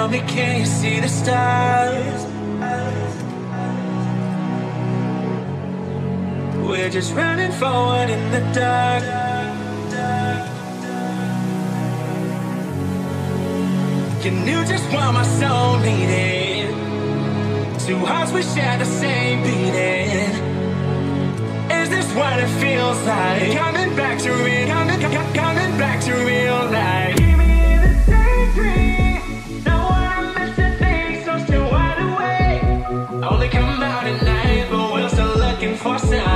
Tell me, can you see the stars? We're just running forward in the dark. You knew just what my soul needed. Two hearts we share the same beating. Is this what it feels like? Coming back to it. course,